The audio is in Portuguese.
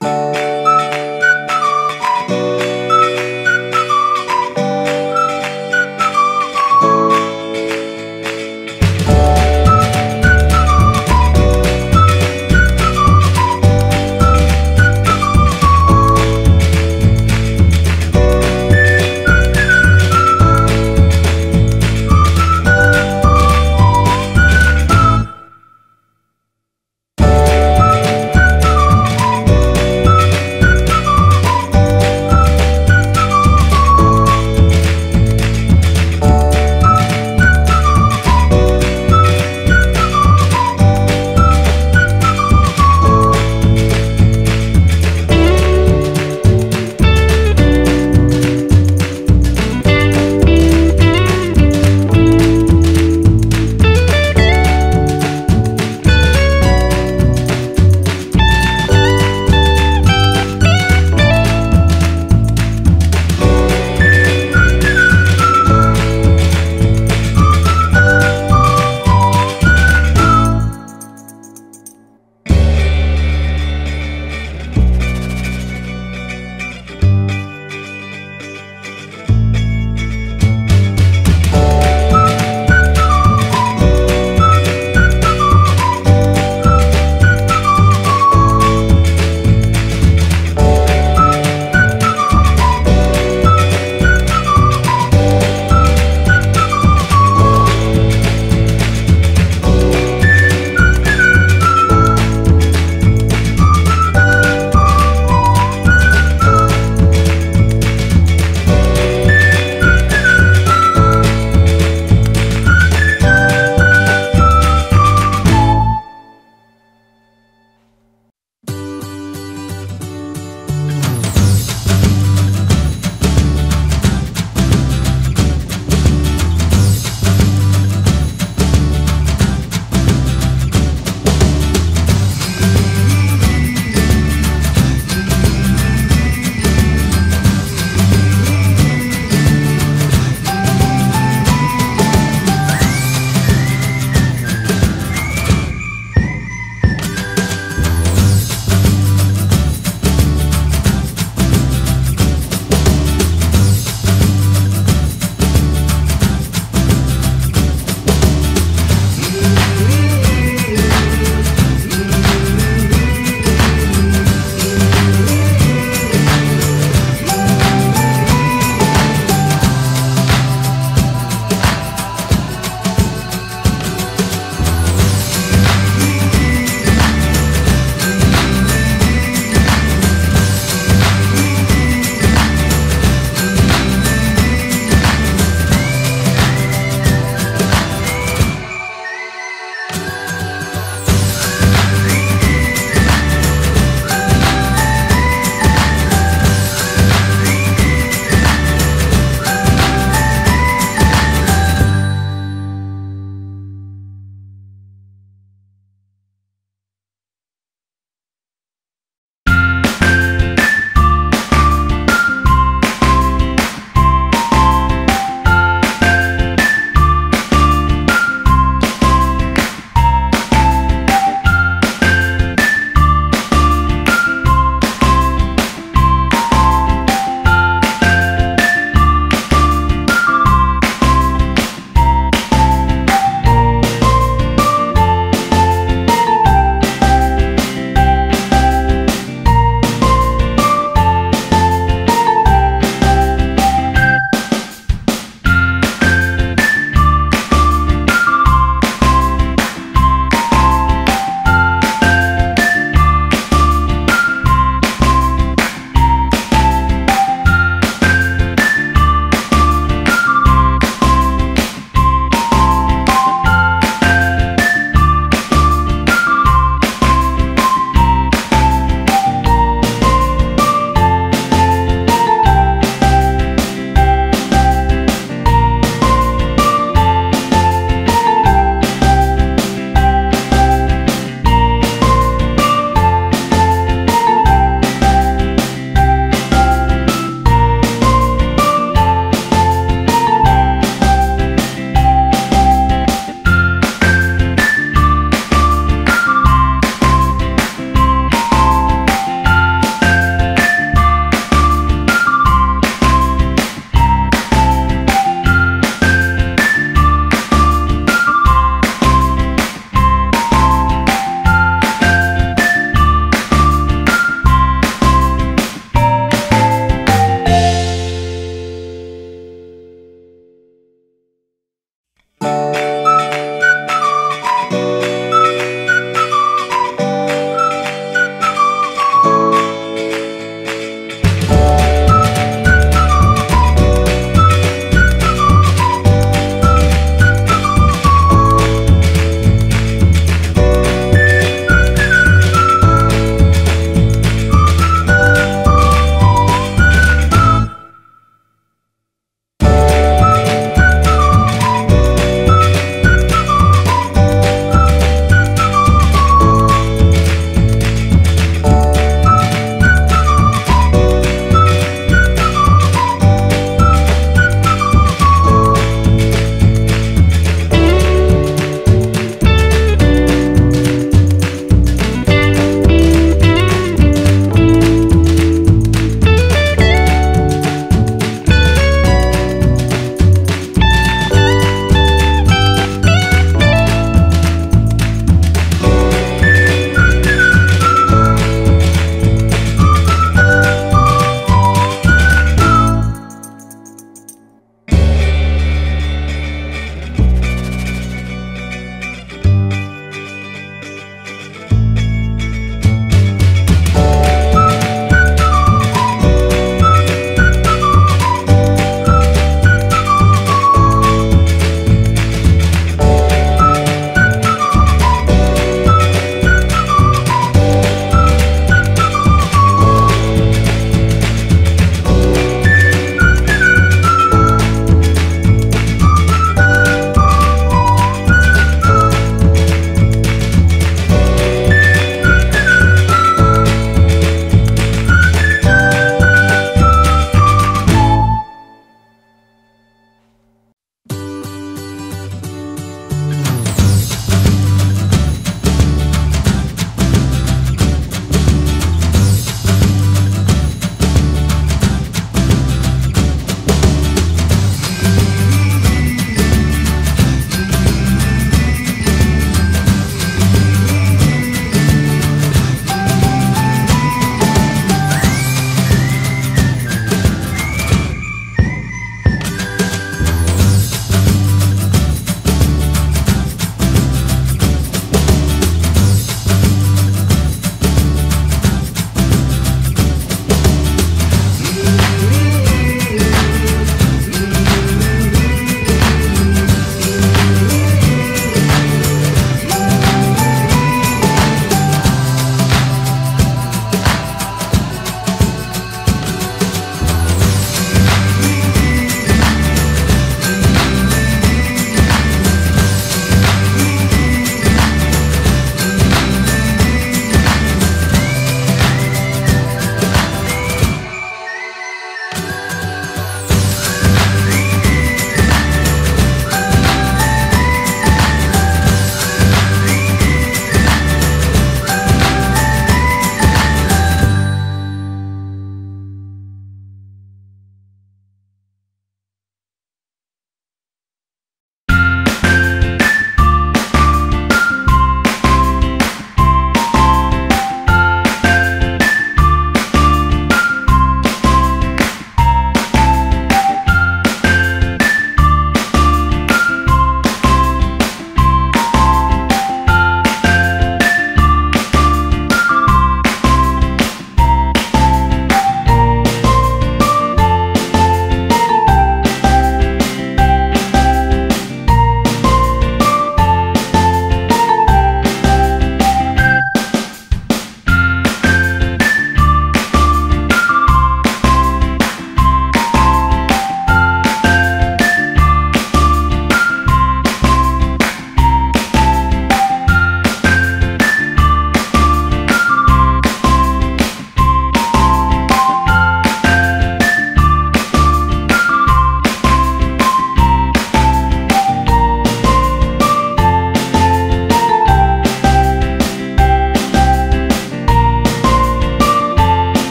Música